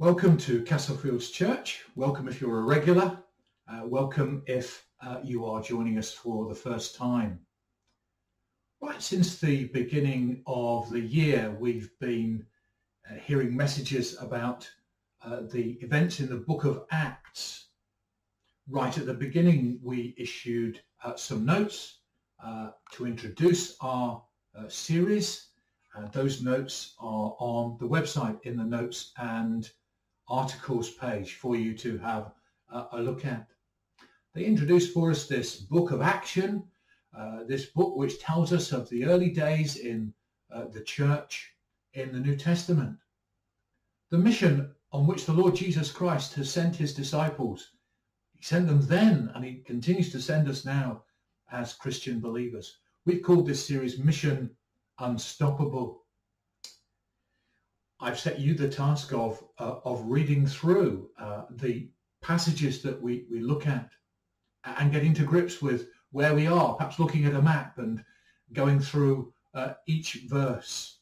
Welcome to Castlefields Church. Welcome if you're a regular. Uh, welcome if uh, you are joining us for the first time. Right since the beginning of the year, we've been uh, hearing messages about uh, the events in the book of Acts. Right at the beginning, we issued uh, some notes uh, to introduce our series. those notes are on the website in the notes and articles page for you to have a, look at. They introduce for us this book of action, uh, this book which tells us of the early days in uh, the church in the New Testament. The mission on which the Lord Jesus Christ has sent his disciples. He sent them then and he continues to send us now as Christian believers. We've called this series Mission Unstoppable. I've set you the task of uh, of reading through uh, the passages that we, we look at and getting to grips with where we are, perhaps looking at a map and going through uh, each verse.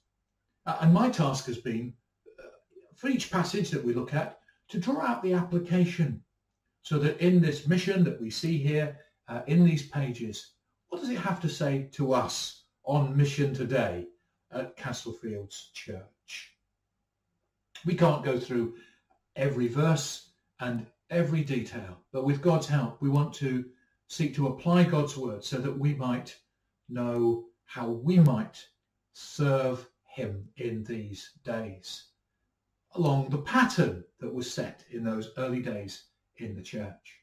and my task has been, uh, for each passage that we look at, to draw out the application so that in this mission that we see here uh, in these pages, what does it have to say to us on mission today at Castlefields Church? We can't go through every verse and every detail, but with God's help, we want to seek to apply God's word so that we might know how we might serve him in these days along the pattern that was set in those early days in the church.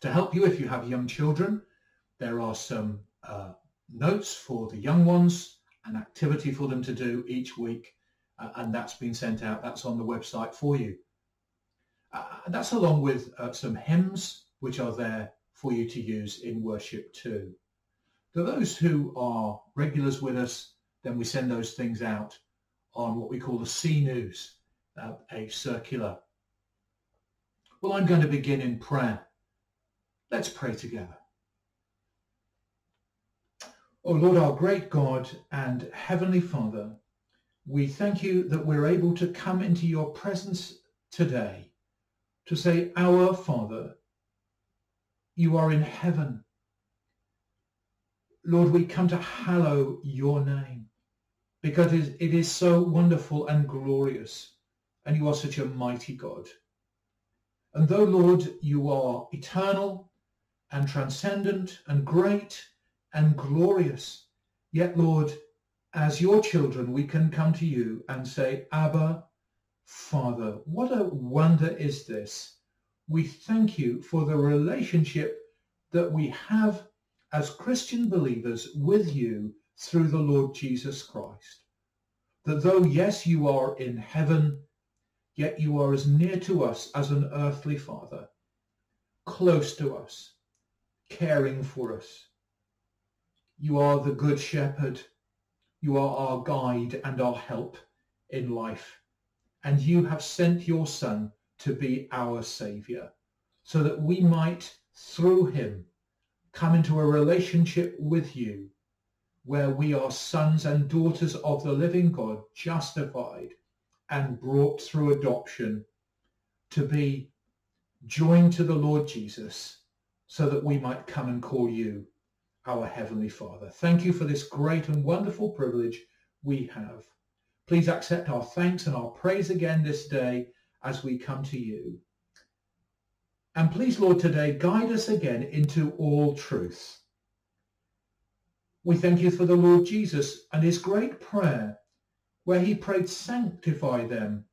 To help you if you have young children, there are some uh, notes for the young ones, an activity for them to do each week uh, and that's been sent out. That's on the website for you. Uh, that's along with uh, some hymns which are there for you to use in worship too. For those who are regulars with us, then we send those things out on what we call the C News, uh, a circular. Well, I'm going to begin in prayer. Let's pray together. O oh Lord, our great God and Heavenly Father, we thank you that we're able to come into your presence today to say, Our Father, you are in heaven. Lord, we come to hallow your name because it is so wonderful and glorious and you are such a mighty God. And though, Lord, you are eternal and transcendent and great and glorious, yet, Lord, as your children, we can come to you and say, Abba, Father, what a wonder is this. We thank you for the relationship that we have as Christian believers with you through the Lord Jesus Christ. That though, yes, you are in heaven, yet you are as near to us as an earthly father, close to us, caring for us. You are the good shepherd you are our guide and our help in life. And you have sent your Son to be our Saviour, so that we might, through him, come into a relationship with you, where we are sons and daughters of the living God, justified and brought through adoption to be joined to the Lord Jesus, so that we might come and call you our Heavenly Father. Thank you for this great and wonderful privilege we have. Please accept our thanks and our praise again this day as we come to you. And please, Lord, today guide us again into all truth. We thank you for the Lord Jesus and his great prayer where he prayed, sanctify them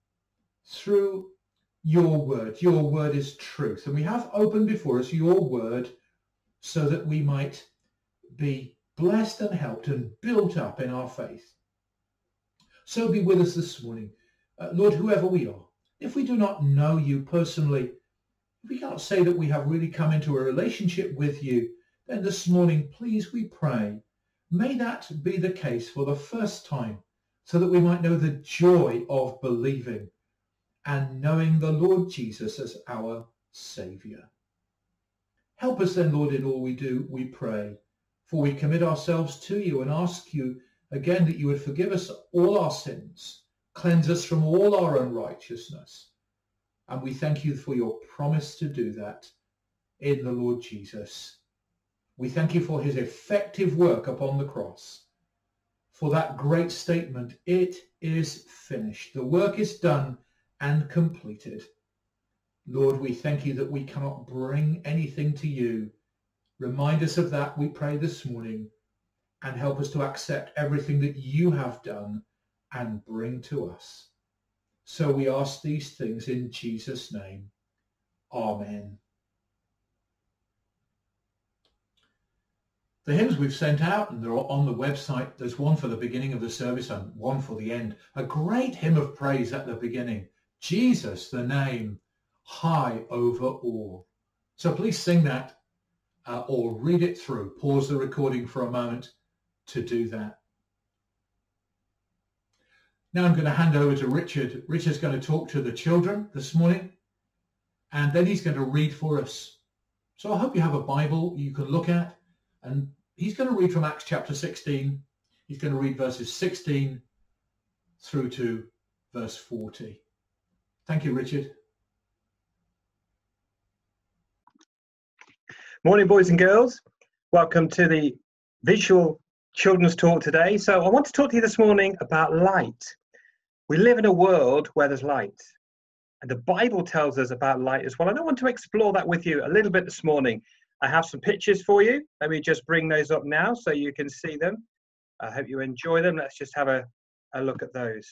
through your word. Your word is truth. And we have opened before us your word so that we might be blessed and helped and built up in our faith. So be with us this morning. Uh, Lord, whoever we are, if we do not know you personally, if we cannot say that we have really come into a relationship with you, then this morning, please, we pray, may that be the case for the first time so that we might know the joy of believing and knowing the Lord Jesus as our Saviour. Help us then, Lord, in all we do, we pray. For we commit ourselves to you and ask you again that you would forgive us all our sins, cleanse us from all our unrighteousness, And we thank you for your promise to do that in the Lord Jesus. We thank you for his effective work upon the cross, for that great statement, it is finished. The work is done and completed. Lord, we thank you that we cannot bring anything to you. Remind us of that, we pray this morning, and help us to accept everything that you have done and bring to us. So we ask these things in Jesus' name. Amen. The hymns we've sent out and they're on the website. There's one for the beginning of the service and one for the end. A great hymn of praise at the beginning. Jesus, the name, high over all. So please sing that uh, or read it through. Pause the recording for a moment to do that. Now I'm going to hand over to Richard. Richard's going to talk to the children this morning and then he's going to read for us. So I hope you have a Bible you can look at and he's going to read from Acts chapter 16. He's going to read verses 16 through to verse 40. Thank you, Richard. Morning, boys and girls. Welcome to the visual children's talk today. So I want to talk to you this morning about light. We live in a world where there's light. And the Bible tells us about light as well. And I want to explore that with you a little bit this morning. I have some pictures for you. Let me just bring those up now so you can see them. I hope you enjoy them. Let's just have a, a look at those.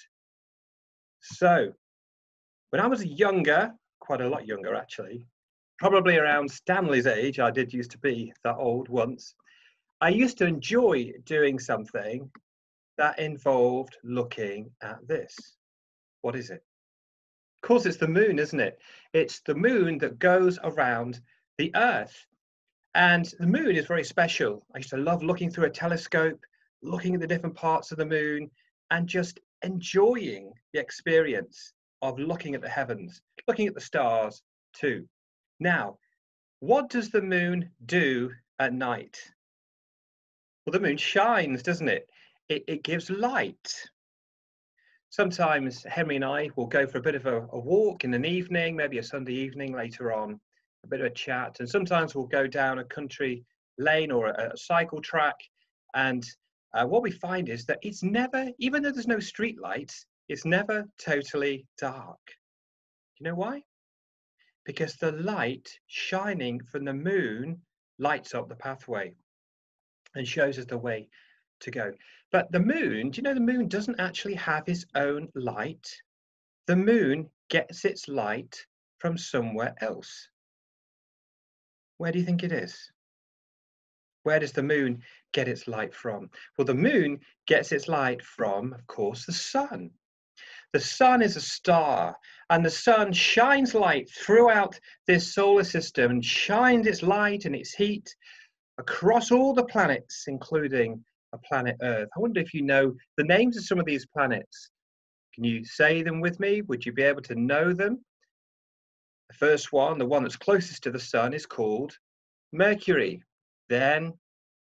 So, when I was younger, quite a lot younger actually, probably around Stanley's age, I did used to be that old once, I used to enjoy doing something that involved looking at this. What is it? Of course, it's the moon, isn't it? It's the moon that goes around the Earth. And the moon is very special. I used to love looking through a telescope, looking at the different parts of the moon, and just enjoying the experience of looking at the heavens, looking at the stars too. Now, what does the moon do at night? Well, the moon shines, doesn't it? It, it gives light. Sometimes Henry and I will go for a bit of a, a walk in an evening, maybe a Sunday evening later on, a bit of a chat. And sometimes we'll go down a country lane or a, a cycle track. And uh, what we find is that it's never, even though there's no street lights, it's never totally dark. You know why? Because the light shining from the moon lights up the pathway and shows us the way to go. But the moon, do you know the moon doesn't actually have its own light? The moon gets its light from somewhere else. Where do you think it is? Where does the moon get its light from? Well, the moon gets its light from, of course, the sun. The sun is a star, and the sun shines light throughout this solar system and shines its light and its heat across all the planets, including a planet Earth. I wonder if you know the names of some of these planets. Can you say them with me? Would you be able to know them? The first one, the one that's closest to the sun, is called Mercury. Then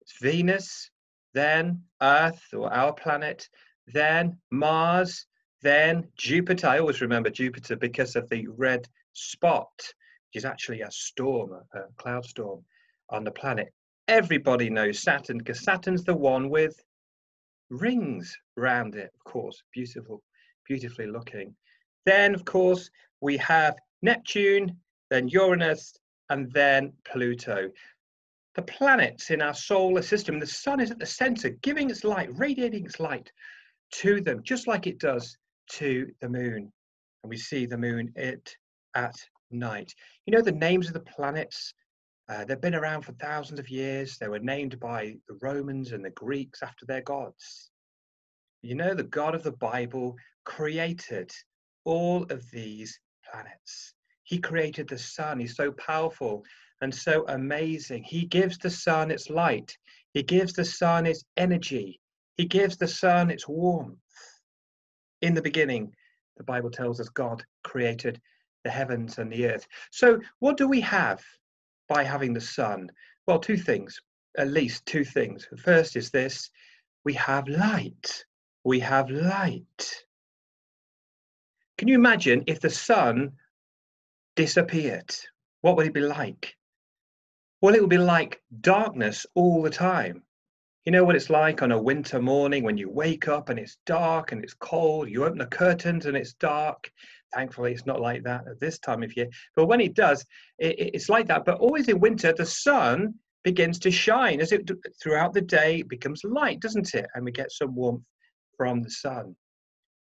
it's Venus, then Earth or our planet, then Mars, then Jupiter, I always remember Jupiter because of the red spot, which is actually a storm, a cloud storm on the planet. Everybody knows Saturn because Saturn's the one with rings around it, of course, beautiful, beautifully looking. Then, of course, we have Neptune, then Uranus, and then Pluto. The planets in our solar system, the sun is at the center, giving its light, radiating its light to them, just like it does to the moon. And we see the moon it at night. You know the names of the planets? Uh, they've been around for thousands of years. They were named by the Romans and the Greeks after their gods. You know, the God of the Bible created all of these planets. He created the sun. He's so powerful and so amazing. He gives the sun its light. He gives the sun its energy. He gives the sun its warmth. In the beginning, the Bible tells us God created the heavens and the earth. So, what do we have by having the sun? Well, two things, at least two things. The First is this we have light. We have light. Can you imagine if the sun disappeared, what would it be like? Well, it would be like darkness all the time. You know what it's like on a winter morning when you wake up and it's dark and it's cold, you open the curtains and it's dark. Thankfully, it's not like that at this time of year. But when it does, it, it's like that. But always in winter, the sun begins to shine as it throughout the day it becomes light, doesn't it? And we get some warmth from the sun.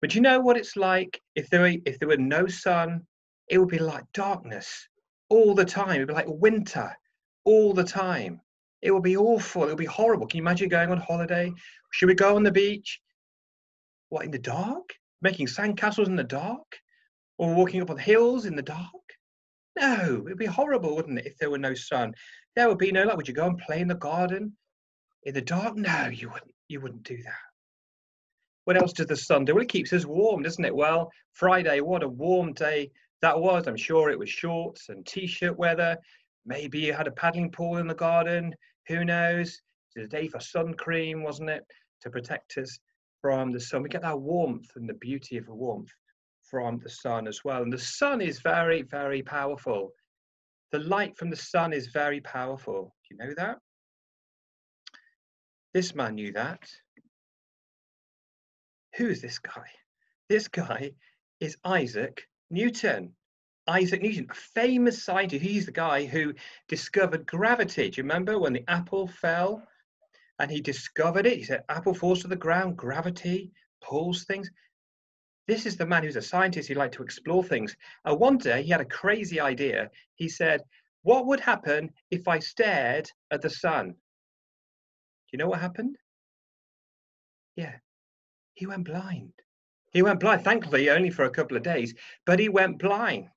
But you know what it's like if there were, if there were no sun, it would be like darkness all the time. It'd be like winter all the time. It would be awful. It would be horrible. Can you imagine going on holiday? Should we go on the beach? What in the dark? Making sandcastles in the dark? Or walking up on hills in the dark? No, it'd be horrible, wouldn't it, if there were no sun? There would be no light. Would you go and play in the garden in the dark? No, you wouldn't. You wouldn't do that. What else does the sun do? Well, it keeps us warm, doesn't it? Well, Friday, what a warm day that was. I'm sure it was shorts and t-shirt weather. Maybe you had a paddling pool in the garden. Who knows? It was a day for sun cream, wasn't it? To protect us from the sun. We get that warmth and the beauty of the warmth from the sun as well. And the sun is very, very powerful. The light from the sun is very powerful. Do you know that? This man knew that. Who is this guy? This guy is Isaac Newton. Isaac Newton, a famous scientist. He's the guy who discovered gravity. Do you remember when the apple fell and he discovered it? He said, Apple falls to the ground, gravity pulls things. This is the man who's a scientist. He liked to explore things. And one day he had a crazy idea. He said, What would happen if I stared at the sun? Do you know what happened? Yeah, he went blind. He went blind, thankfully, only for a couple of days, but he went blind.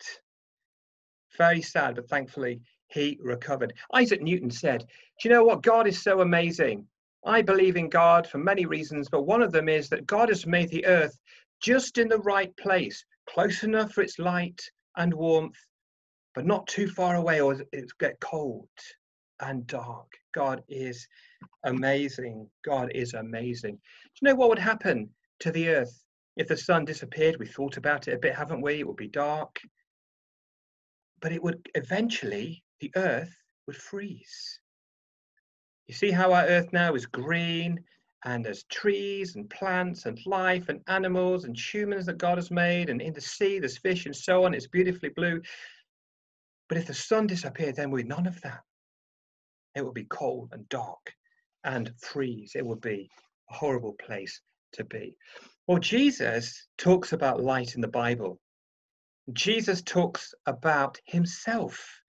Very sad, but thankfully he recovered. Isaac Newton said, Do you know what? God is so amazing. I believe in God for many reasons, but one of them is that God has made the earth just in the right place, close enough for its light and warmth, but not too far away or it get cold and dark. God is amazing. God is amazing. Do you know what would happen to the earth if the sun disappeared, we thought about it a bit, haven't we? It would be dark. But it would eventually, the earth would freeze. You see how our earth now is green and there's trees and plants and life and animals and humans that God has made, and in the sea there's fish and so on. It's beautifully blue. But if the sun disappeared, then we'd none of that. It would be cold and dark and freeze. It would be a horrible place to be. Well, Jesus talks about light in the Bible. Jesus talks about himself.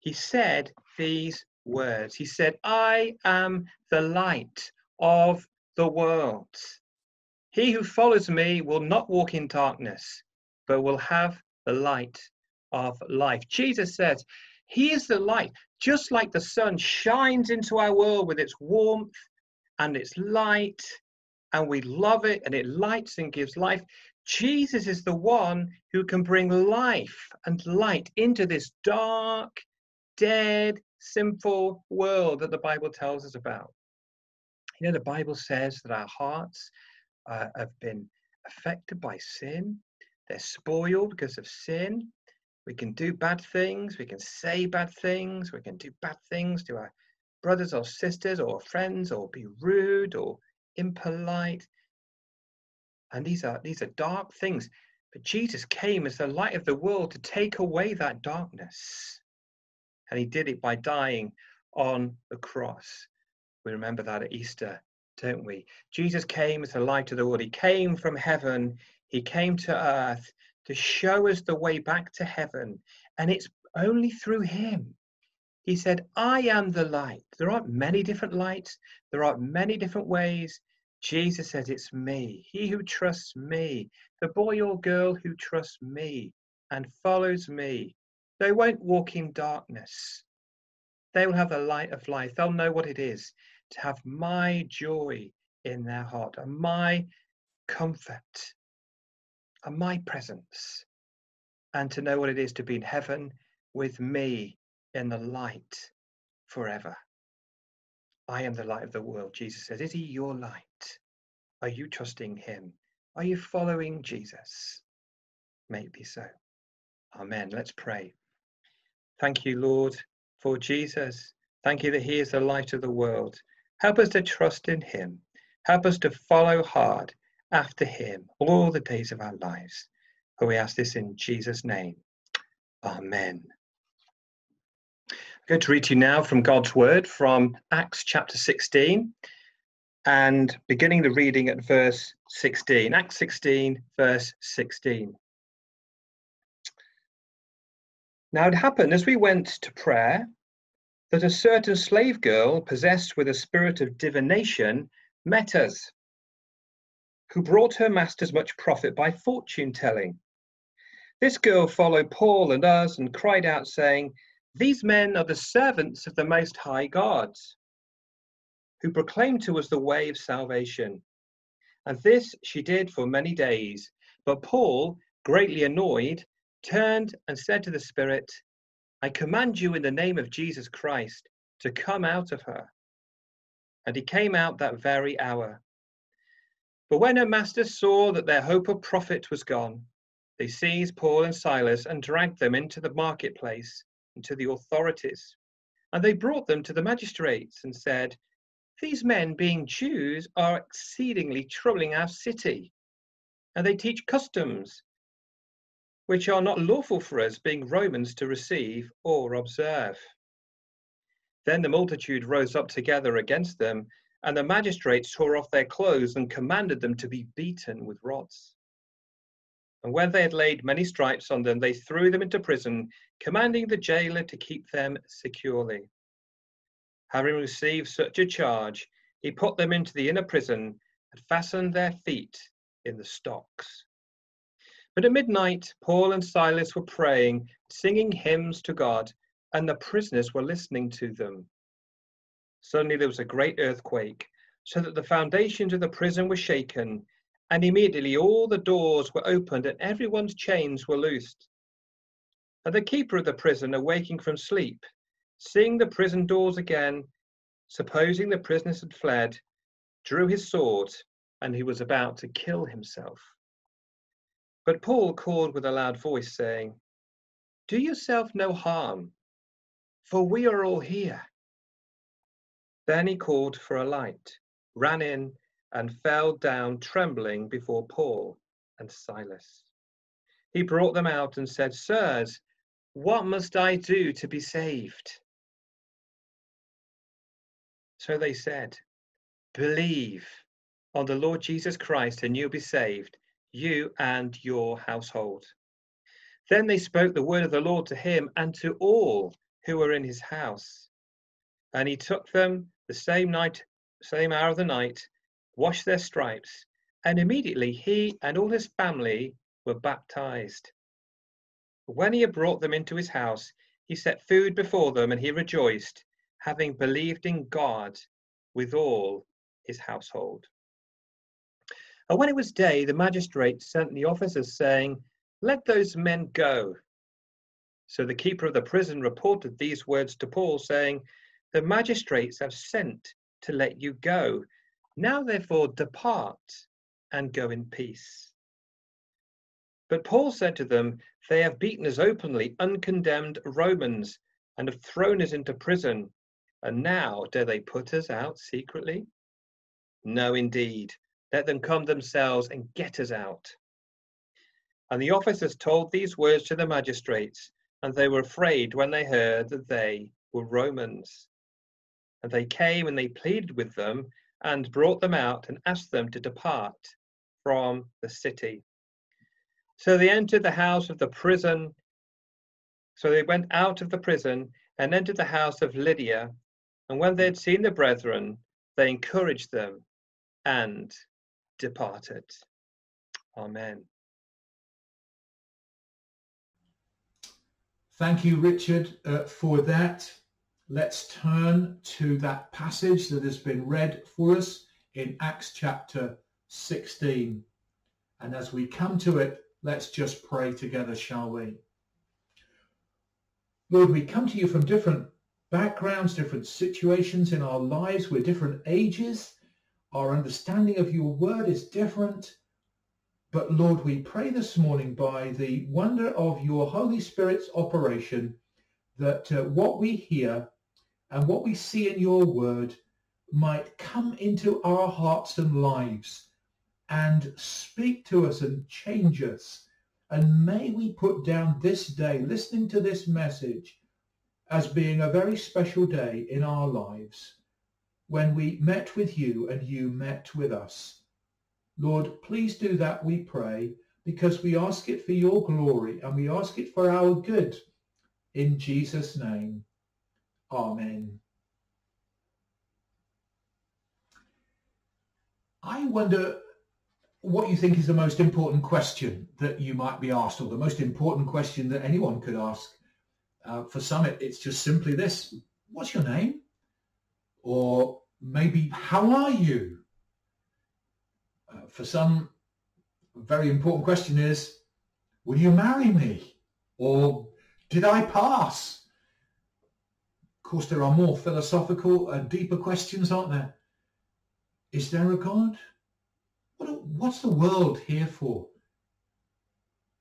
He said these words He said, I am the light of the world. He who follows me will not walk in darkness, but will have the light of life. Jesus says, He is the light, just like the sun shines into our world with its warmth and its light and we love it and it lights and gives life. Jesus is the one who can bring life and light into this dark, dead, sinful world that the Bible tells us about. You know, the Bible says that our hearts uh, have been affected by sin, they're spoiled because of sin. We can do bad things, we can say bad things, we can do bad things to our brothers or sisters or friends or be rude or impolite. And these are these are dark things. But Jesus came as the light of the world to take away that darkness. And he did it by dying on the cross. We remember that at Easter, don't we? Jesus came as the light of the world. He came from heaven. He came to earth to show us the way back to heaven. And it's only through him. He said, I am the light. There aren't many different lights. There aren't many different ways. Jesus says, It's me, he who trusts me, the boy or girl who trusts me and follows me. They won't walk in darkness. They will have the light of life. They'll know what it is to have my joy in their heart and my comfort and my presence and to know what it is to be in heaven with me in the light forever. I am the light of the world, Jesus says. Is he your light? Are you trusting him? Are you following Jesus? May it be so. Amen. Let's pray. Thank you, Lord, for Jesus. Thank you that he is the light of the world. Help us to trust in him. Help us to follow hard after him all the days of our lives. For we ask this in Jesus' name. Amen. I'm going to read to you now from God's word from Acts chapter 16 and beginning the reading at verse 16. Acts 16, verse 16. Now it happened as we went to prayer that a certain slave girl possessed with a spirit of divination met us, who brought her masters much profit by fortune telling. This girl followed Paul and us and cried out, saying, These men are the servants of the Most High God, who proclaim to us the way of salvation. And this she did for many days. But Paul, greatly annoyed, turned and said to the Spirit, I command you in the name of Jesus Christ to come out of her. And he came out that very hour. But when her masters saw that their hope of profit was gone, they seized Paul and Silas and dragged them into the marketplace to the authorities. And they brought them to the magistrates and said, These men, being Jews, are exceedingly troubling our city, and they teach customs which are not lawful for us, being Romans, to receive or observe. Then the multitude rose up together against them, and the magistrates tore off their clothes and commanded them to be beaten with rods. And when they had laid many stripes on them, they threw them into prison, commanding the jailer to keep them securely. Having received such a charge, he put them into the inner prison and fastened their feet in the stocks. But at midnight, Paul and Silas were praying, singing hymns to God, and the prisoners were listening to them. Suddenly there was a great earthquake, so that the foundations of the prison were shaken, and immediately all the doors were opened and everyone's chains were loosed. And the keeper of the prison, awaking from sleep, seeing the prison doors again, supposing the prisoners had fled, drew his sword, and he was about to kill himself. But Paul called with a loud voice, saying, Do yourself no harm, for we are all here. Then he called for a light, ran in, and fell down trembling before Paul and Silas. He brought them out and said, Sirs, what must I do to be saved? So they said, Believe on the Lord Jesus Christ, and you'll be saved you and your household. Then they spoke the word of the Lord to him and to all who were in his house. And he took them the same night, same hour of the night, washed their stripes, and immediately he and all his family were baptized. When he had brought them into his house, he set food before them, and he rejoiced, having believed in God with all his household. And when it was day, the magistrate sent the officers, saying, Let those men go. So the keeper of the prison reported these words to Paul, saying, The magistrates have sent to let you go. Now therefore depart and go in peace. But Paul said to them, They have beaten us openly, uncondemned Romans, and have thrown us into prison. And now dare they put us out secretly? No, indeed. Let them come themselves and get us out. And the officers told these words to the magistrates, and they were afraid when they heard that they were Romans. And they came and they pleaded with them and brought them out and asked them to depart from the city. So they entered the house of the prison. So they went out of the prison and entered the house of Lydia. And when they had seen the brethren, they encouraged them and departed. Amen. Thank you, Richard, uh, for that. Let's turn to that passage that has been read for us in Acts chapter 16. And as we come to it, let's just pray together, shall we? Lord, we come to you from different backgrounds, different situations in our lives. We're different ages. Our understanding of your word is different. But Lord, we pray this morning by the wonder of your Holy Spirit's operation that uh, what we hear and what we see in your word might come into our hearts and lives and speak to us and change us. And may we put down this day, listening to this message, as being a very special day in our lives when we met with you and you met with us. Lord, please do that, we pray, because we ask it for your glory and we ask it for our good. In Jesus' name, Amen. I wonder what you think is the most important question that you might be asked, or the most important question that anyone could ask. Uh, for some, it, it's just simply this. What's your name? Or maybe, how are you? Uh, for some, a very important question is, will you marry me? Or did I pass? Course, there are more philosophical and deeper questions, aren't there? Is there a God? What, what's the world here for?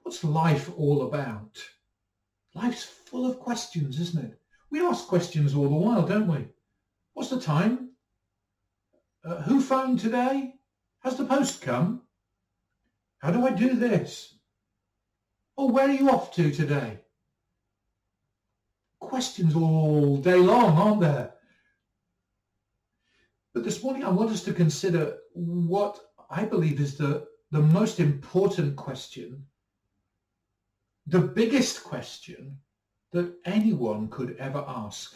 What's life all about? Life's full of questions, isn't it? We ask questions all the while, don't we? What's the time? Uh, who phoned today? Has the post come? How do I do this? Or where are you off to today? Questions all day long, aren't there? But this morning I want us to consider what I believe is the, the most important question, the biggest question that anyone could ever ask.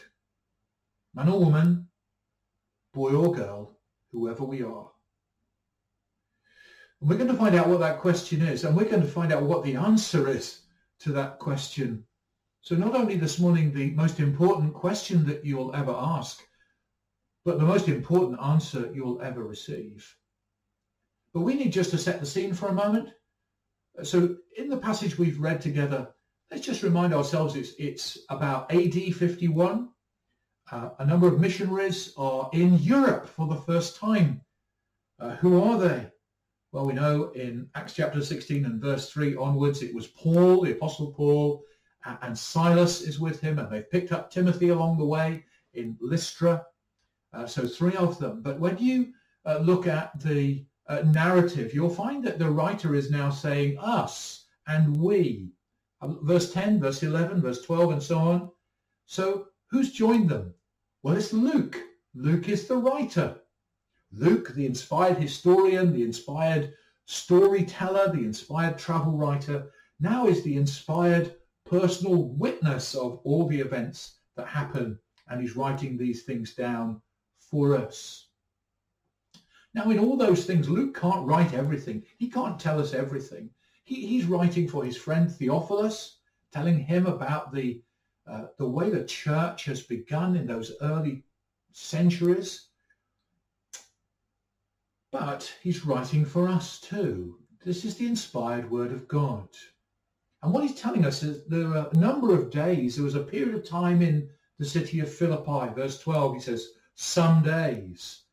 Man or woman, boy or girl, whoever we are. And we're going to find out what that question is, and we're going to find out what the answer is to that question. So not only this morning the most important question that you'll ever ask, but the most important answer you'll ever receive. But we need just to set the scene for a moment. So in the passage we've read together, let's just remind ourselves it's, it's about AD 51. Uh, a number of missionaries are in Europe for the first time. Uh, who are they? Well, we know in Acts chapter 16 and verse 3 onwards, it was Paul, the Apostle Paul, and Silas is with him, and they've picked up Timothy along the way in Lystra. Uh, so three of them. But when you uh, look at the uh, narrative, you'll find that the writer is now saying us and we. Um, verse 10, verse 11, verse 12, and so on. So who's joined them? Well, it's Luke. Luke is the writer. Luke, the inspired historian, the inspired storyteller, the inspired travel writer, now is the inspired personal witness of all the events that happen, and he's writing these things down for us. Now, in all those things, Luke can't write everything. He can't tell us everything. He, he's writing for his friend Theophilus, telling him about the, uh, the way the church has begun in those early centuries. But he's writing for us too. This is the inspired word of God. And what he's telling us is there are a number of days, there was a period of time in the city of Philippi, verse 12, he says, some days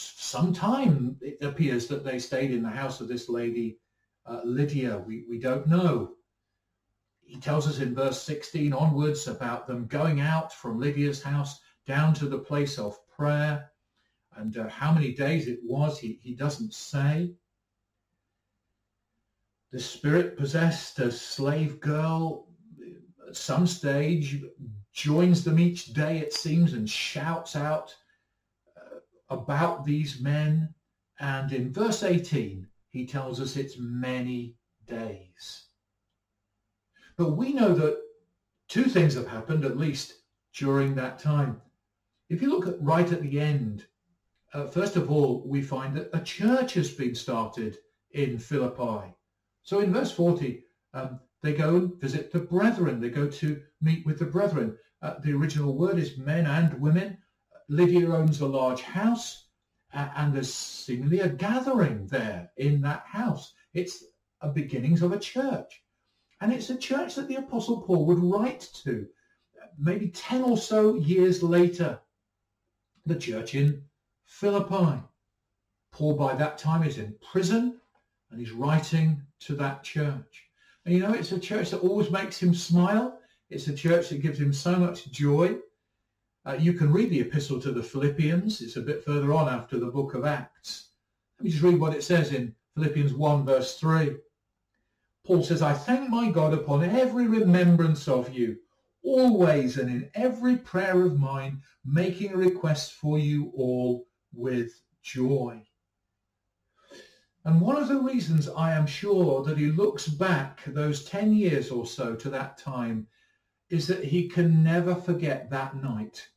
some time it appears that they stayed in the house of this lady uh, Lydia. We, we don't know. He tells us in verse 16 onwards about them going out from Lydia's house down to the place of prayer. And uh, how many days it was, he, he doesn't say. The spirit-possessed a slave girl at some stage joins them each day, it seems, and shouts out about these men. And in verse 18, he tells us it's many days. But we know that two things have happened, at least during that time. If you look at right at the end, uh, first of all, we find that a church has been started in Philippi. So in verse 40, um, they go and visit the brethren. They go to meet with the brethren. Uh, the original word is men and women. Lydia owns a large house and there's seemingly a gathering there in that house. It's a beginnings of a church. And it's a church that the Apostle Paul would write to maybe 10 or so years later, the church in Philippi. Paul by that time is in prison and he's writing to that church. And you know, it's a church that always makes him smile. It's a church that gives him so much joy. Uh, you can read the epistle to the Philippians. It's a bit further on after the book of Acts. Let me just read what it says in Philippians 1 verse 3. Paul says, I thank my God upon every remembrance of you, always and in every prayer of mine, making a request for you all with joy. And one of the reasons I am sure that he looks back those 10 years or so to that time is that he can never forget that night.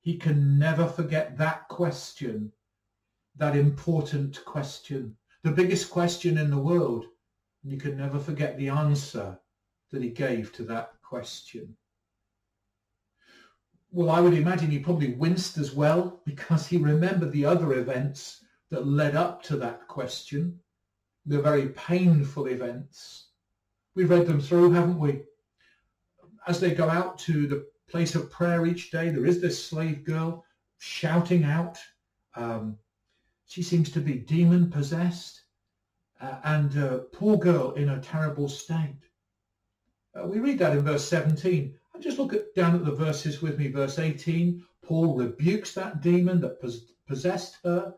He can never forget that question, that important question, the biggest question in the world. And you can never forget the answer that he gave to that question. Well, I would imagine he probably winced as well because he remembered the other events that led up to that question, the very painful events. We've read them through, haven't we? as they go out to the place of prayer each day, there is this slave girl shouting out. Um, she seems to be demon possessed uh, and uh, poor girl in a terrible state. Uh, we read that in verse 17. And just look at, down at the verses with me. Verse 18, Paul rebukes that demon that pos- possessed her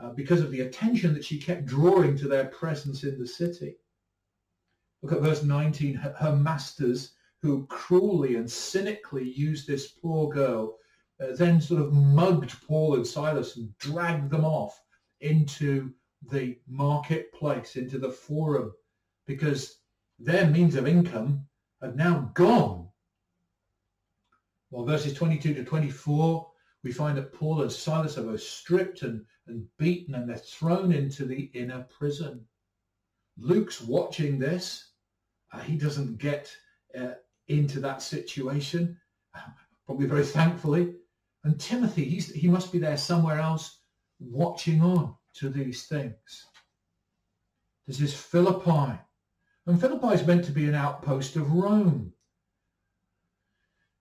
uh, because of the attention that she kept drawing to their presence in the city. Look at verse 19. Her, her masters who cruelly and cynically used this poor girl, uh, then sort of mugged Paul and Silas and dragged them off into the marketplace, into the forum, because their means of income had now gone. Well, verses 22 to 24, we find that Paul and Silas are both stripped and, and beaten and they're thrown into the inner prison. Luke's watching this. Uh, he doesn't get uh, into that situation, probably very thankfully. And Timothy, he must be there somewhere else watching on to these things. This is Philippi. And Philippi is meant to be an outpost of Rome.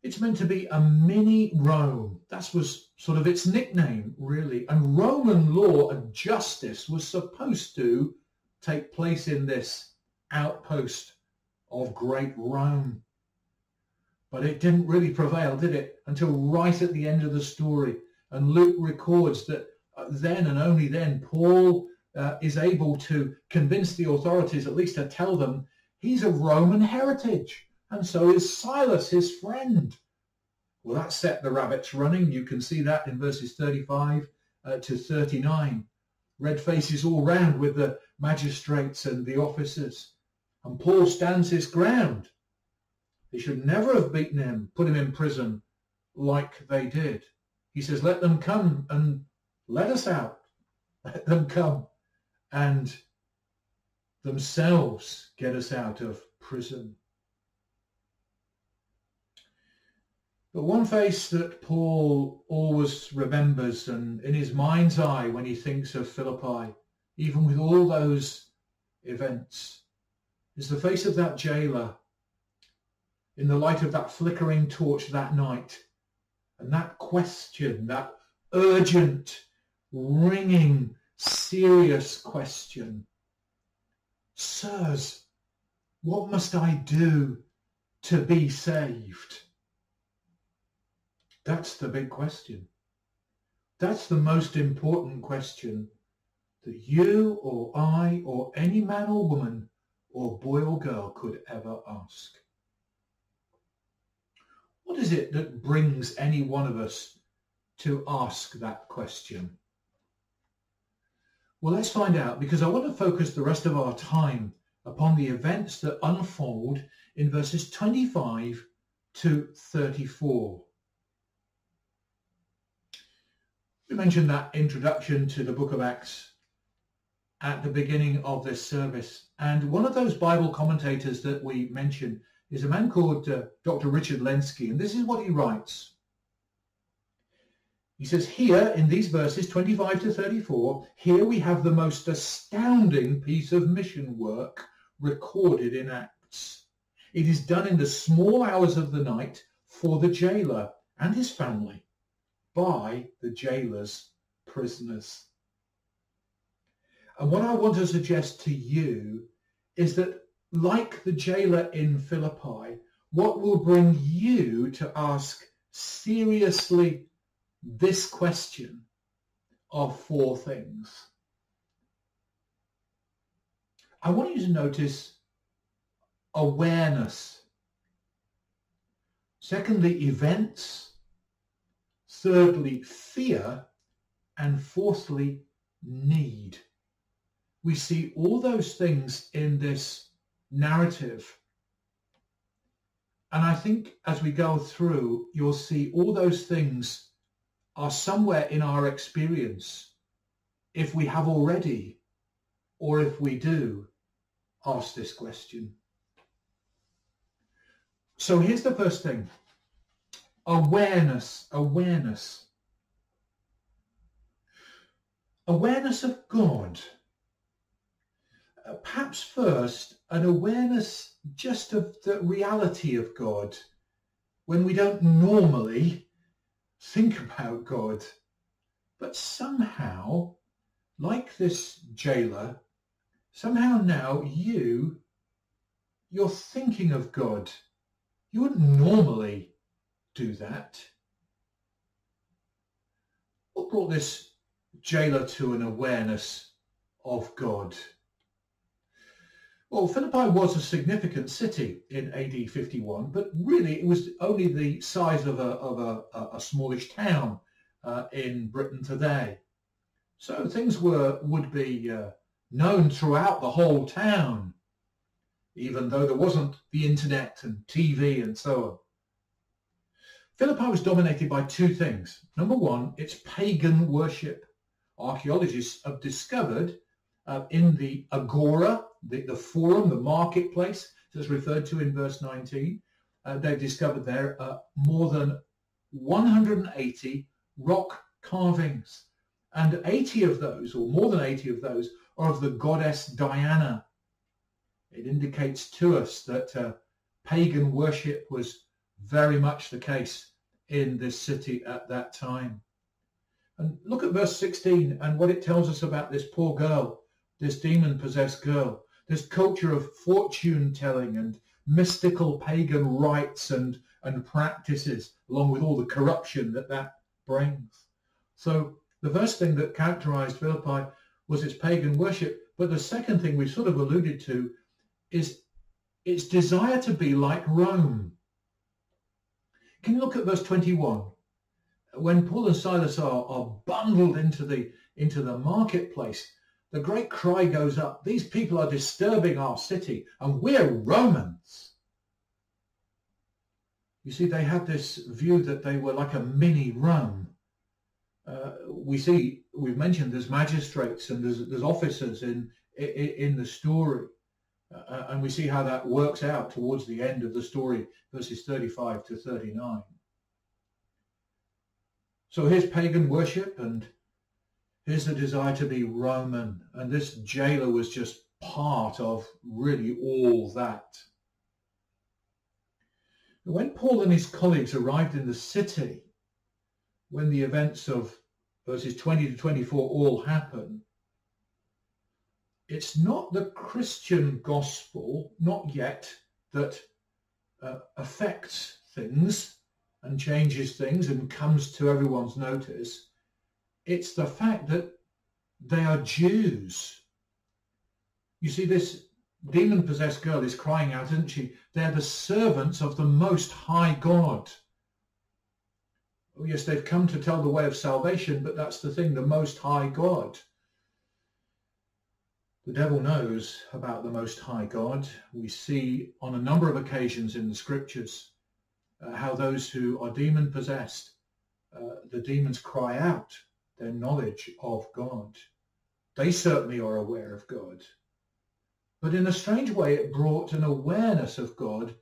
It's meant to be a mini Rome. That was sort of its nickname, really. And Roman law and justice was supposed to take place in this outpost of great Rome. But it didn't really prevail, did it? Until right at the end of the story. And Luke records that uh, then and only then Paul uh, is able to convince the authorities, at least to tell them, he's of Roman heritage. And so is Silas, his friend. Well, that set the rabbits running. You can see that in verses 35 uh, to 39. Red faces all round with the magistrates and the officers. And Paul stands his ground. They should never have beaten him, put him in prison like they did. He says, let them come and let us out. Let them come and themselves get us out of prison. But one face that Paul always remembers and in his mind's eye when he thinks of Philippi, even with all those events, is the face of that jailer in the light of that flickering torch that night. And that question, that urgent, ringing, serious question. Sirs, what must I do to be saved? That's the big question. That's the most important question that you or I or any man or woman or boy or girl could ever ask. What is it that brings any one of us to ask that question? Well, let's find out because I want to focus the rest of our time upon the events that unfold in verses 25 to 34. We mentioned that introduction to the book of Acts at the beginning of this service. And one of those Bible commentators that we mentioned is a man called uh, Dr. Richard Lenski, and this is what he writes. He says, here in these verses 25 to 34, here we have the most astounding piece of mission work recorded in Acts. It is done in the small hours of the night for the jailer and his family by the jailer's prisoners. And what I want to suggest to you is that like the jailer in Philippi, what will bring you to ask seriously this question of four things. I want you to notice awareness. Secondly, events. Thirdly, fear. And fourthly, need. We see all those things in this narrative. And I think as we go through, you'll see all those things are somewhere in our experience if we have already or if we do ask this question. So here's the first thing. Awareness, awareness. Awareness of God. Uh, perhaps first, an awareness just of the reality of God when we don't normally think about God. But somehow, like this jailer, somehow now you, you're thinking of God. You wouldn't normally do that. What brought this jailer to an awareness of God? Well, Philippi was a significant city in AD 51, but really it was only the size of a, of a, a smallish town uh, in Britain today. So things were would be uh, known throughout the whole town, even though there wasn't the internet and TV and so on. Philippi was dominated by two things. Number one, its pagan worship. Archaeologists have discovered uh, in the agora, the, the forum, the marketplace that's referred to in verse 19, uh, they've discovered there uh, more than 180 rock carvings. And 80 of those, or more than 80 of those, are of the goddess Diana. It indicates to us that uh, pagan worship was very much the case in this city at that time. And look at verse 16 and what it tells us about this poor girl this demon-possessed girl, this culture of fortune-telling and mystical pagan rites and, and practices, along with all the corruption that that brings. So the first thing that characterized Philippi was its pagan worship. But the second thing we sort of alluded to is its desire to be like Rome. Can you look at verse 21? When Paul and Silas are, are bundled into the, into the marketplace, the great cry goes up, these people are disturbing our city and we're Romans. You see, they had this view that they were like a mini Rome. Uh, we see, we've mentioned there's magistrates and there's, there's officers in, in, in the story. Uh, and we see how that works out towards the end of the story, verses 35 to 39. So here's pagan worship and Here's the desire to be Roman. And this jailer was just part of really all that. When Paul and his colleagues arrived in the city, when the events of verses 20 to 24 all happen, it's not the Christian gospel, not yet, that uh, affects things and changes things and comes to everyone's notice. It's the fact that they are Jews. You see, this demon-possessed girl is crying out, isn't she? They're the servants of the Most High God. Oh, yes, they've come to tell the way of salvation, but that's the thing, the Most High God. The devil knows about the Most High God. We see on a number of occasions in the scriptures uh, how those who are demon-possessed, uh, the demons cry out their knowledge of God. They certainly are aware of God. But in a strange way, it brought an awareness of God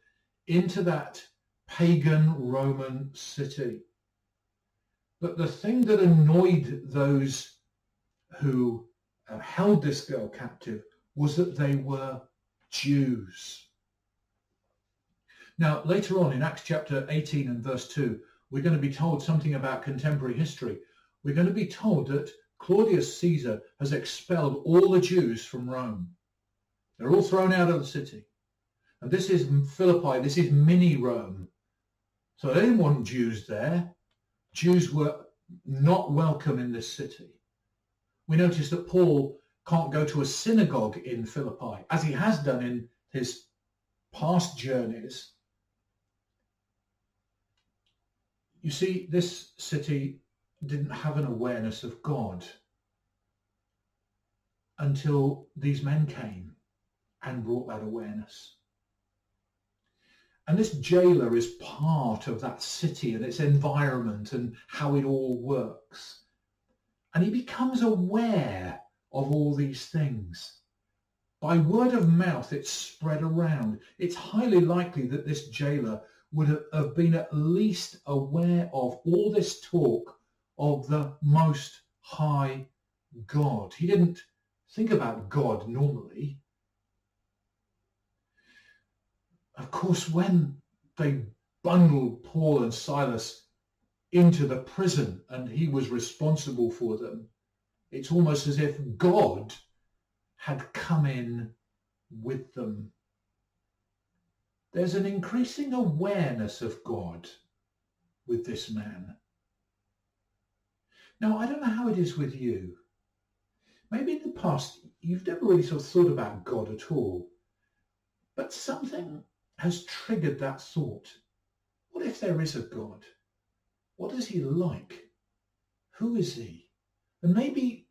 into that pagan Roman city. But the thing that annoyed those who uh, held this girl captive was that they were Jews. Now, later on in Acts chapter 18 and verse 2, we're going to be told something about contemporary history we're going to be told that Claudius Caesar has expelled all the Jews from Rome. They're all thrown out of the city. And this is Philippi, this is mini Rome. So they didn't want Jews there. Jews were not welcome in this city. We notice that Paul can't go to a synagogue in Philippi, as he has done in his past journeys. You see, this city didn't have an awareness of God until these men came and brought that awareness. And this jailer is part of that city and its environment and how it all works. And he becomes aware of all these things. By word of mouth, it's spread around. It's highly likely that this jailer would have been at least aware of all this talk of the Most High God. He didn't think about God normally. Of course, when they bundled Paul and Silas into the prison and he was responsible for them, it's almost as if God had come in with them. There's an increasing awareness of God with this man. Now, I don't know how it is with you. Maybe in the past you've never really sort of thought about God at all, but something has triggered that thought. What if there is a God? What is he like? Who is he? And maybe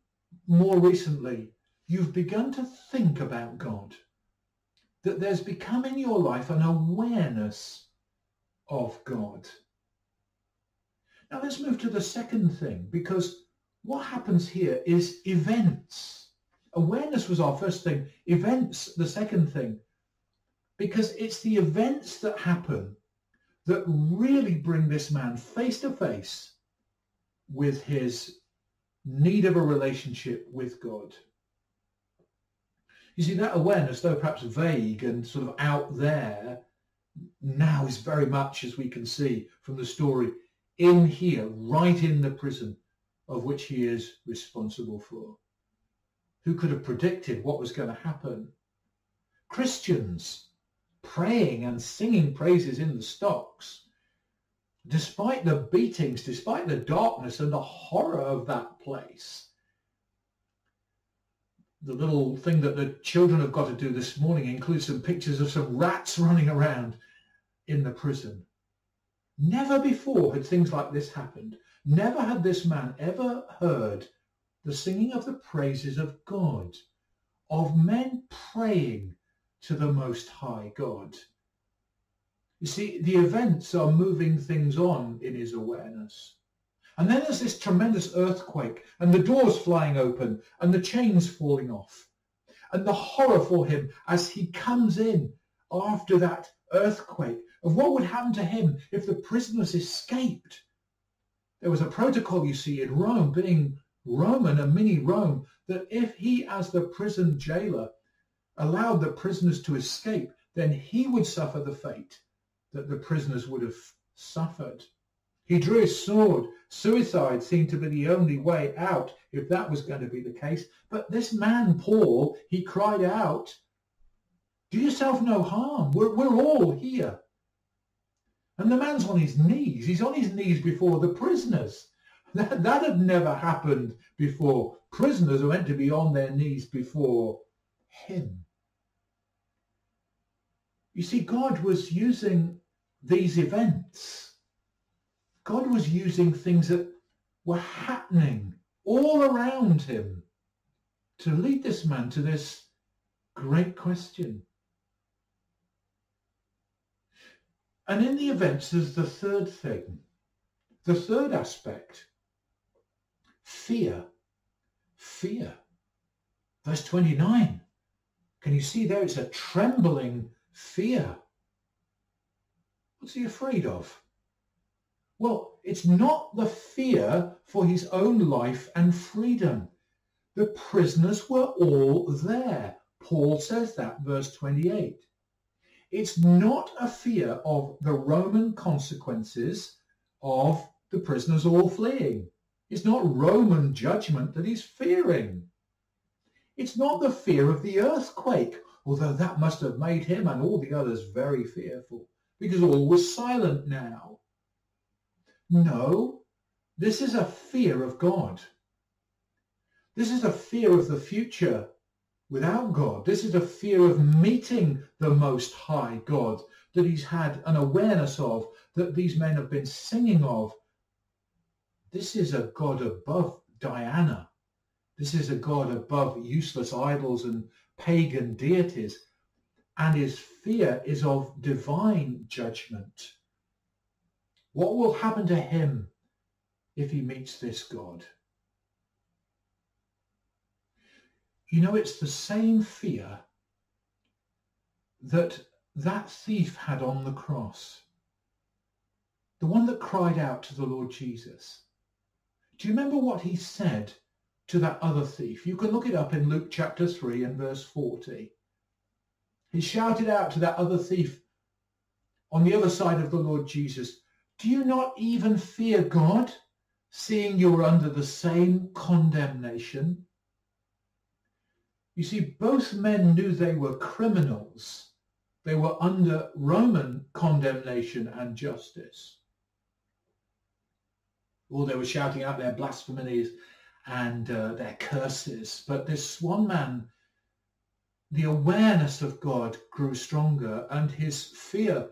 more recently, you've begun to think about God. That there's become in your life an awareness of God. Now let's move to the second thing, because what happens here is events. Awareness was our first thing. Events, the second thing because it's the events that happen that really bring this man face to face with his need of a relationship with God. You see, that awareness, though perhaps vague and sort of out there, now is very much, as we can see from the story, in here, right in the prison of which he is responsible for. Who could have predicted what was going to happen? Christians praying and singing praises in the stocks, despite the beatings, despite the darkness and the horror of that place. The little thing that the children have got to do this morning includes some pictures of some rats running around in the prison. Never before had things like this happened. Never had this man ever heard the singing of the praises of God, of men praying to the Most High God. You see, the events are moving things on in his awareness. And then there's this tremendous earthquake and the doors flying open and the chains falling off. And the horror for him as he comes in after that earthquake of what would happen to him if the prisoners escaped. There was a protocol, you see, in Rome, being Roman, a mini Rome, that if he, as the prison jailer, allowed the prisoners to escape, then he would suffer the fate that the prisoners would have suffered. He drew his sword. Suicide seemed to be the only way out if that was going to be the case. But this man, Paul, he cried out, do yourself no harm. We're, we're all here. And the man's on his knees. He's on his knees before the prisoners. That, that had never happened before. Prisoners are meant to be on their knees before him. You see, God was using these events. God was using things that were happening all around him to lead this man to this great question. And in the events, there's the third thing, the third aspect, fear. Fear. Verse 29. Can you see there? It's a trembling fear. What's he afraid of? Well, it's not the fear for his own life and freedom. The prisoners were all there. Paul says that, verse 28. It's not a fear of the Roman consequences of the prisoners all fleeing. It's not Roman judgment that he's fearing. It's not the fear of the earthquake although that must have made him and all the others very fearful, because all was silent now. No, this is a fear of God. This is a fear of the future without God. This is a fear of meeting the Most High God that he's had an awareness of, that these men have been singing of. This is a God above Diana. This is a God above useless idols and pagan deities. And his fear is of divine judgment. What will happen to him if he meets this God? You know, it's the same fear that that thief had on the cross. The one that cried out to the Lord Jesus. Do you remember what he said to that other thief? You can look it up in Luke chapter 3 and verse 40. He shouted out to that other thief on the other side of the Lord Jesus, do you not even fear God, seeing you are under the same condemnation? You see, both men knew they were criminals. They were under Roman condemnation and justice. Or they were shouting out their blasphemies and uh, their curses. But this one man, the awareness of God grew stronger and his fear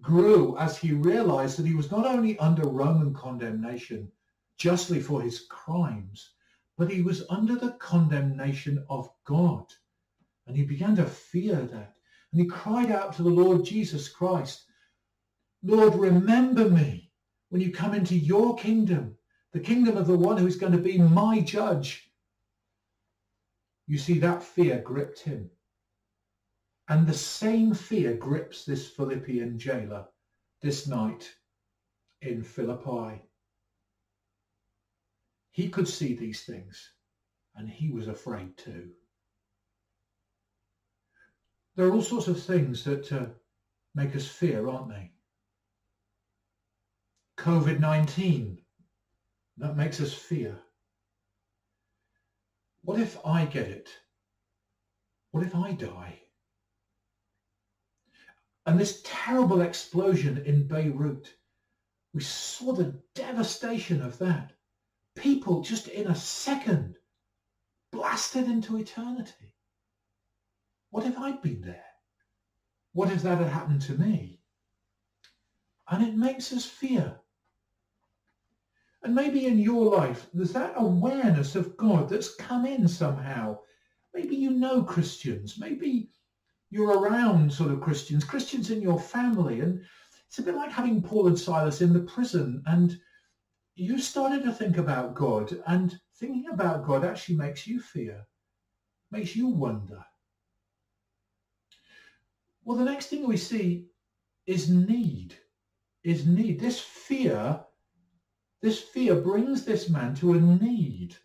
grew as he realized that he was not only under Roman condemnation justly for his crimes, but he was under the condemnation of God. And he began to fear that. And he cried out to the Lord Jesus Christ, Lord, remember me when you come into your kingdom, the kingdom of the one who is going to be my judge. You see, that fear gripped him. And the same fear grips this Philippian jailer this night in Philippi. He could see these things and he was afraid too. There are all sorts of things that uh, make us fear, aren't they? COVID-19, that makes us fear. What if I get it? What if I die? And this terrible explosion in Beirut, we saw the devastation of that people just in a second blasted into eternity. What if I'd been there? What if that had happened to me? And it makes us fear. And maybe in your life, there's that awareness of God that's come in somehow. Maybe you know Christians. Maybe you're around sort of Christians, Christians in your family. And it's a bit like having Paul and Silas in the prison and you started to think about God and thinking about God actually makes you fear, makes you wonder. Well, the next thing we see is need, is need. This fear, this fear brings this man to a need,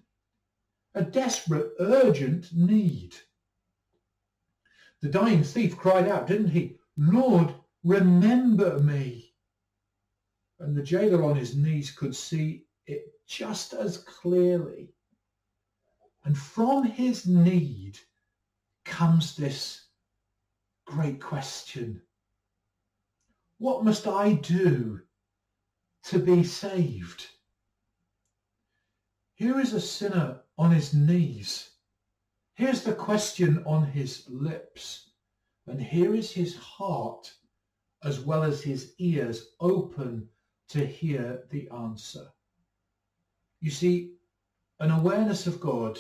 a desperate, urgent need. The dying thief cried out, didn't he? Lord, remember me. And the jailer on his knees could see it just as clearly. And from his need comes this great question. What must I do to be saved? Here is a sinner on his knees. Here's the question on his lips. And here is his heart as well as his ears open to hear the answer. You see, an awareness of God,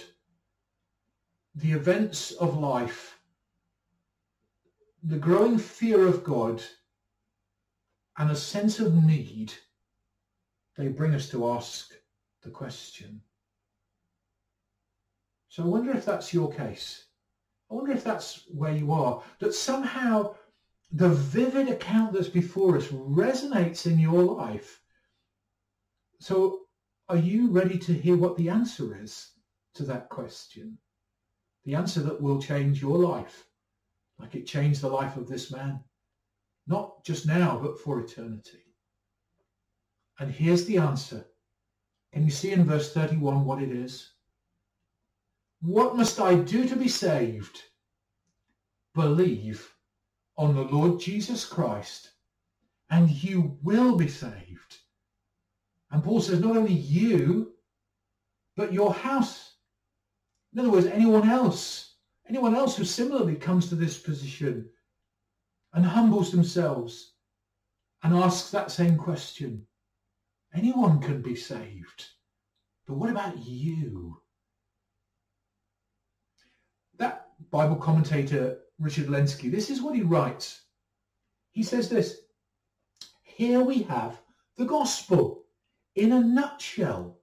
the events of life, the growing fear of God, and a sense of need, they bring us to ask the question. So I wonder if that's your case. I wonder if that's where you are, that somehow the vivid account that's before us resonates in your life. So are you ready to hear what the answer is to that question? The answer that will change your life, like it changed the life of this man, not just now, but for eternity. And here's the answer. Can you see in verse 31 what it is? What must I do to be saved? believe on the Lord Jesus Christ and you will be saved. And Paul says not only you, but your house. In other words, anyone else, anyone else who similarly comes to this position and humbles themselves and asks that same question. Anyone can be saved. But what about you? That Bible commentator, Richard Lenski, this is what he writes. He says this, here we have the gospel in a nutshell,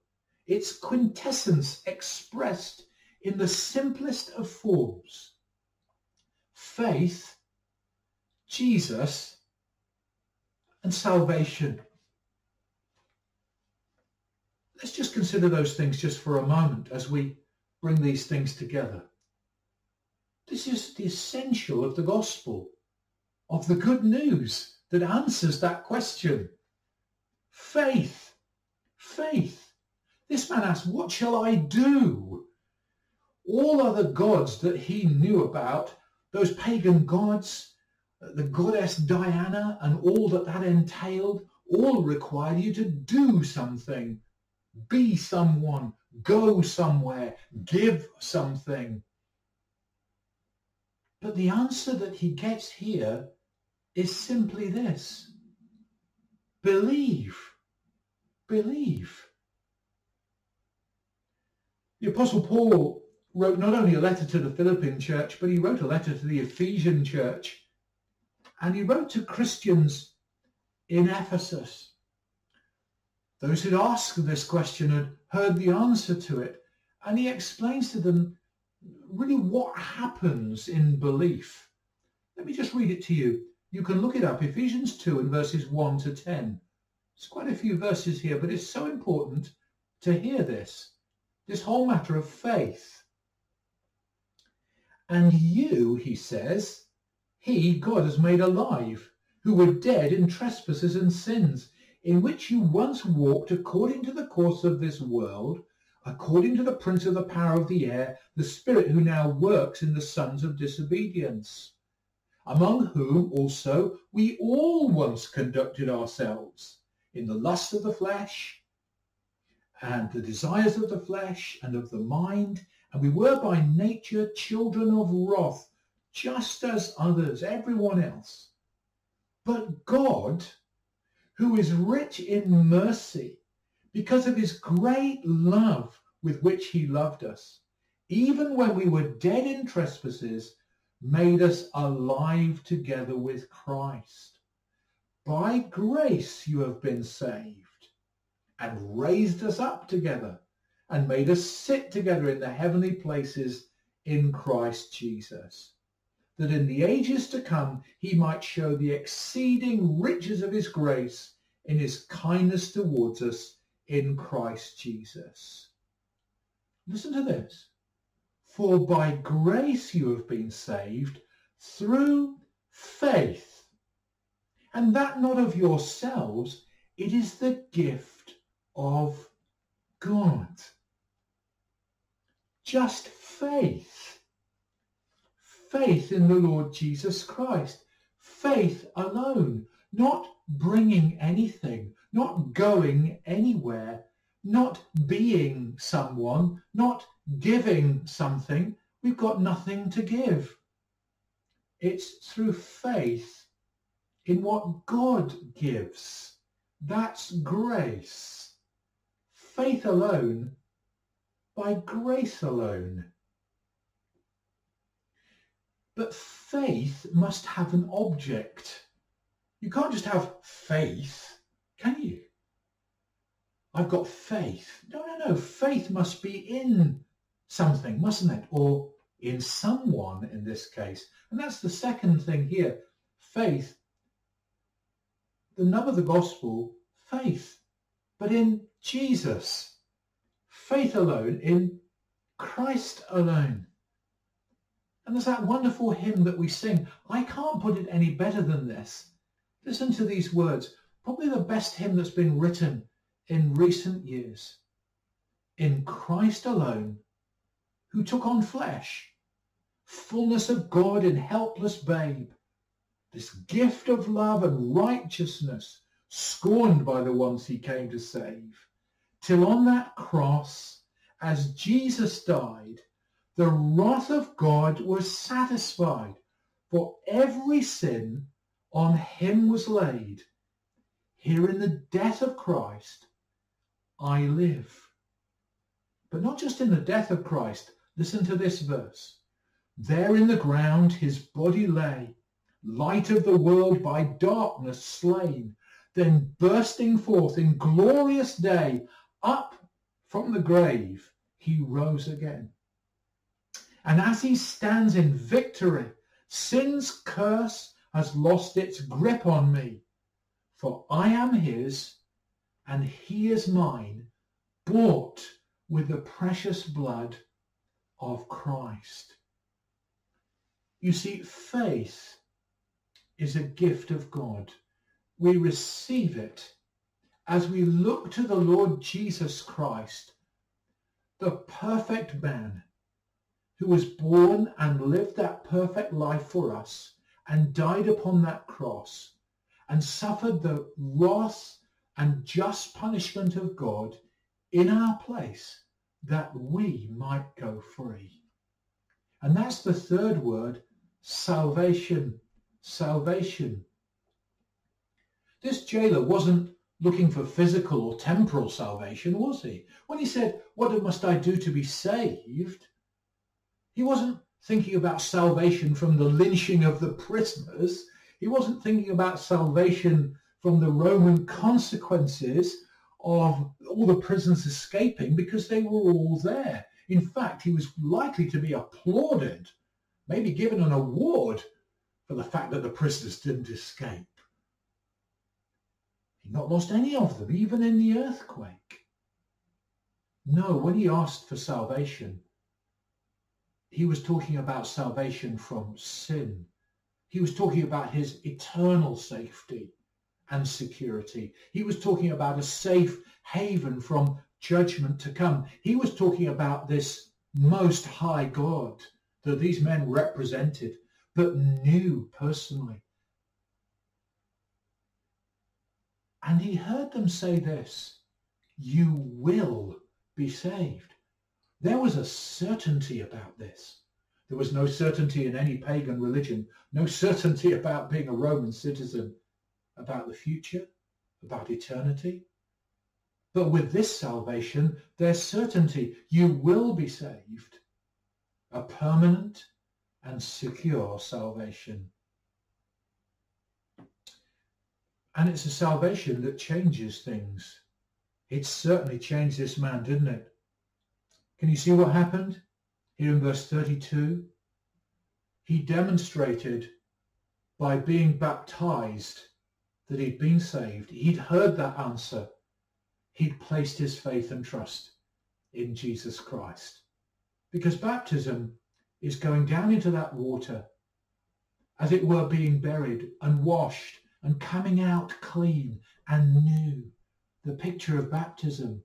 its quintessence expressed in the simplest of forms. Faith, Jesus, and salvation. Let's just consider those things just for a moment as we bring these things together. This is the essential of the gospel, of the good news that answers that question. Faith, faith. This man asked, what shall I do? All other gods that he knew about, those pagan gods, the goddess Diana and all that that entailed, all required you to do something be someone, go somewhere, give something. But the answer that he gets here is simply this. Believe. Believe. The Apostle Paul wrote not only a letter to the Philippian church, but he wrote a letter to the Ephesian church. And he wrote to Christians in Ephesus. Those who'd asked this question had heard the answer to it. And he explains to them really what happens in belief. Let me just read it to you. You can look it up, Ephesians 2 and verses 1 to 10. It's quite a few verses here, but it's so important to hear this, this whole matter of faith. And you, he says, he, God, has made alive, who were dead in trespasses and sins, in which you once walked according to the course of this world, according to the prince of the power of the air, the spirit who now works in the sons of disobedience, among whom also we all once conducted ourselves in the lust of the flesh and the desires of the flesh and of the mind, and we were by nature children of wrath, just as others, everyone else. But God, who is rich in mercy because of his great love with which he loved us, even when we were dead in trespasses, made us alive together with Christ. By grace you have been saved and raised us up together and made us sit together in the heavenly places in Christ Jesus that in the ages to come he might show the exceeding riches of his grace in his kindness towards us in Christ Jesus. Listen to this. For by grace you have been saved through faith, and that not of yourselves, it is the gift of God. Just faith faith in the Lord Jesus Christ. Faith alone, not bringing anything, not going anywhere, not being someone, not giving something. We've got nothing to give. It's through faith in what God gives. That's grace. Faith alone, by grace alone. But faith must have an object. You can't just have faith, can you? I've got faith. No, no, no. Faith must be in something, mustn't it? Or in someone in this case. And that's the second thing here. Faith. The nub of the gospel, faith. But in Jesus. Faith alone, in Christ alone. And there's that wonderful hymn that we sing. I can't put it any better than this. Listen to these words. Probably the best hymn that's been written in recent years. In Christ alone, who took on flesh, fullness of God in helpless babe, this gift of love and righteousness scorned by the ones he came to save, till on that cross, as Jesus died, the wrath of God was satisfied, for every sin on him was laid. Here in the death of Christ, I live. But not just in the death of Christ. Listen to this verse. There in the ground his body lay, light of the world by darkness slain, then bursting forth in glorious day, up from the grave he rose again. And as he stands in victory, sin's curse has lost its grip on me. For I am his, and he is mine, bought with the precious blood of Christ. You see, faith is a gift of God. We receive it as we look to the Lord Jesus Christ, the perfect man who was born and lived that perfect life for us and died upon that cross and suffered the wrath and just punishment of God in our place that we might go free. And that's the third word, salvation. Salvation. This jailer wasn't looking for physical or temporal salvation, was he? When he said, what must I do to be saved? He wasn't thinking about salvation from the lynching of the prisoners. He wasn't thinking about salvation from the Roman consequences of all the prisoners escaping because they were all there. In fact, he was likely to be applauded, maybe given an award for the fact that the prisoners didn't escape. He'd not lost any of them, even in the earthquake. No, when he asked for salvation, he was talking about salvation from sin. He was talking about his eternal safety and security. He was talking about a safe haven from judgment to come. He was talking about this most high God that these men represented, but knew personally. And he heard them say this, you will be saved. There was a certainty about this. There was no certainty in any pagan religion, no certainty about being a Roman citizen, about the future, about eternity. But with this salvation, there's certainty you will be saved. A permanent and secure salvation. And it's a salvation that changes things. It certainly changed this man, didn't it? Can you see what happened? Here in verse 32, he demonstrated by being baptized that he'd been saved. He'd heard that answer. He'd placed his faith and trust in Jesus Christ. Because baptism is going down into that water, as it were being buried and washed and coming out clean and new. The picture of baptism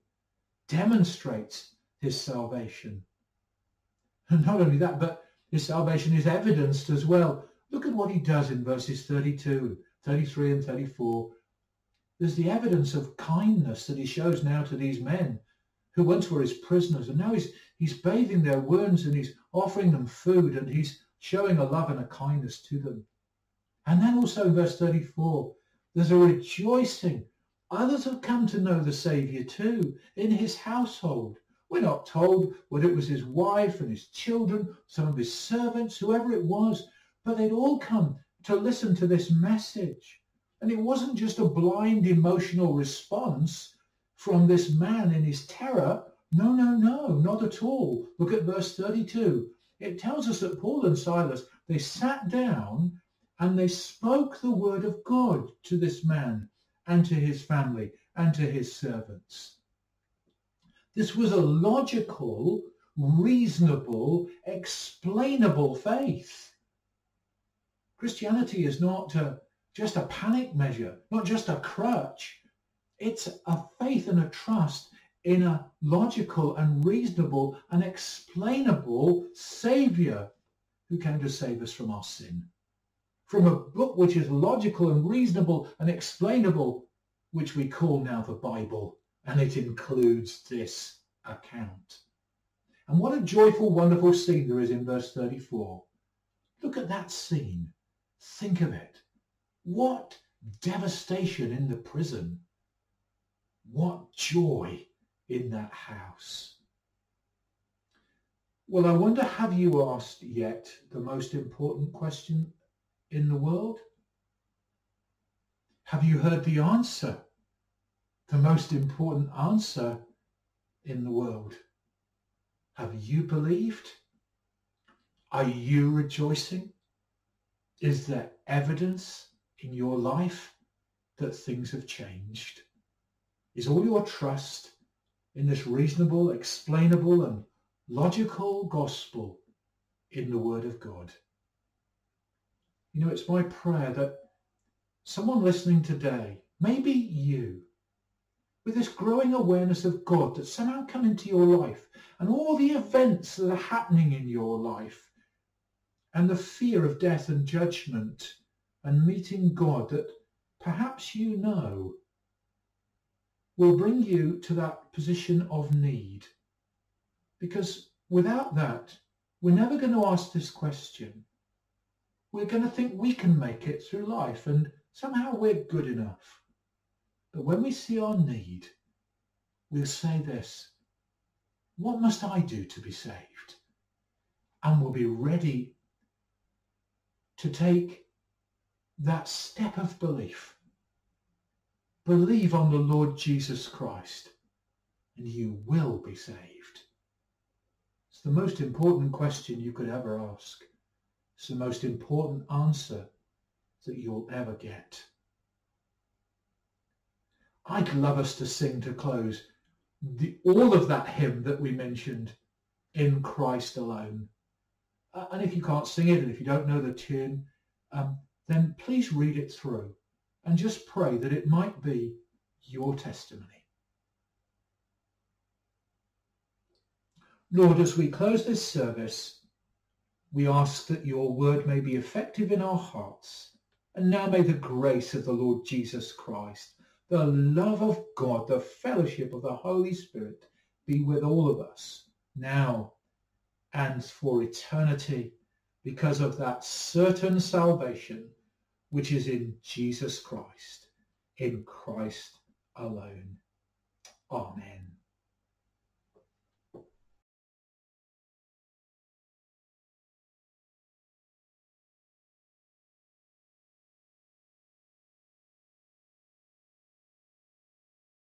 demonstrates his salvation. And not only that, but his salvation is evidenced as well. Look at what he does in verses 32, 33 and 34. There's the evidence of kindness that he shows now to these men who once were his prisoners. And now he's, he's bathing their wounds and he's offering them food and he's showing a love and a kindness to them. And then also in verse 34, there's a rejoicing. Others have come to know the Saviour too in his household. We're not told whether it was his wife and his children, some of his servants, whoever it was, but they'd all come to listen to this message. And it wasn't just a blind emotional response from this man in his terror. No, no, no, not at all. Look at verse 32. It tells us that Paul and Silas, they sat down and they spoke the word of God to this man and to his family and to his servants. This was a logical, reasonable, explainable faith. Christianity is not a, just a panic measure, not just a crutch. It's a faith and a trust in a logical and reasonable and explainable Saviour who came to save us from our sin. From a book which is logical and reasonable and explainable, which we call now the Bible, and it includes this account. And what a joyful, wonderful scene there is in verse 34. Look at that scene. Think of it. What devastation in the prison. What joy in that house. Well, I wonder, have you asked yet the most important question in the world? Have you heard the answer? The most important answer in the world. Have you believed? Are you rejoicing? Is there evidence in your life that things have changed? Is all your trust in this reasonable, explainable and logical gospel in the Word of God? You know, it's my prayer that someone listening today, maybe you, with this growing awareness of God that's somehow come into your life and all the events that are happening in your life and the fear of death and judgment and meeting God that perhaps you know will bring you to that position of need. Because without that, we're never going to ask this question. We're going to think we can make it through life and somehow we're good enough. But when we see our need, we'll say this, what must I do to be saved? And we'll be ready to take that step of belief. Believe on the Lord Jesus Christ and you will be saved. It's the most important question you could ever ask. It's the most important answer that you'll ever get. I'd love us to sing to close the, all of that hymn that we mentioned in Christ alone. Uh, and if you can't sing it and if you don't know the tune, um, then please read it through and just pray that it might be your testimony. Lord, as we close this service, we ask that your word may be effective in our hearts. And now may the grace of the Lord Jesus Christ, the love of God, the fellowship of the Holy Spirit be with all of us now and for eternity because of that certain salvation which is in Jesus Christ, in Christ alone. Amen.